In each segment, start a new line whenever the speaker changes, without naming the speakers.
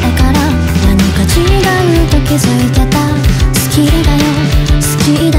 前から何か違うと気づいてた。好きだよ好き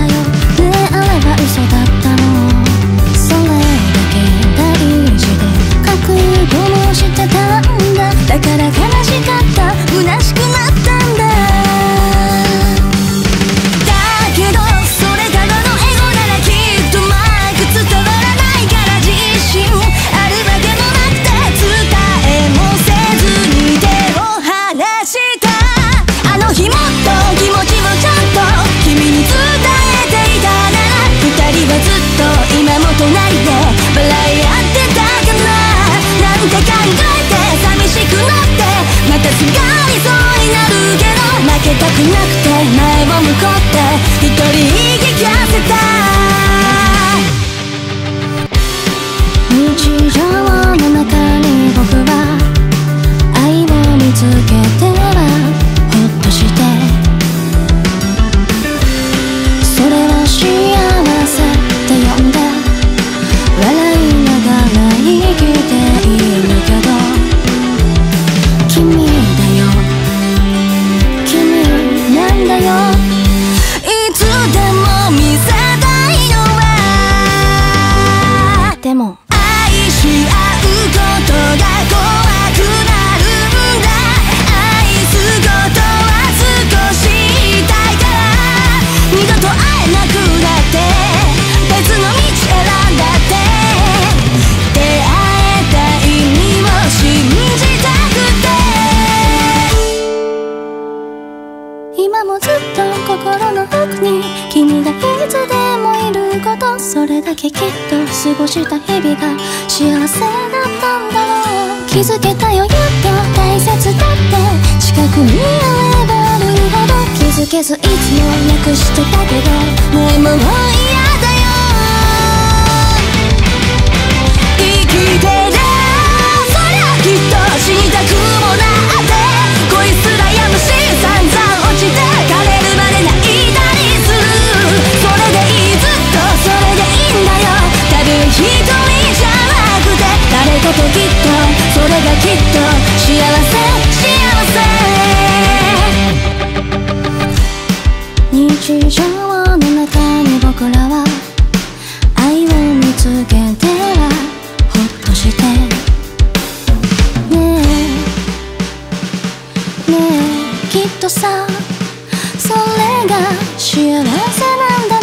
なくて前を向こうって一人言い聞かせた日常の中に僕は愛を見つけて今もずっと心の奥に君がいつでもいることそれだけきっと過ごした日々が幸せだったんだろう気づけたよやっと大切だって近くにあればあるほど気づけずいつもなくしてたけど幸せ幸せ日常の中に僕らは愛を見つけてはほっとしてねえねえきっとさそれが幸せなんだ。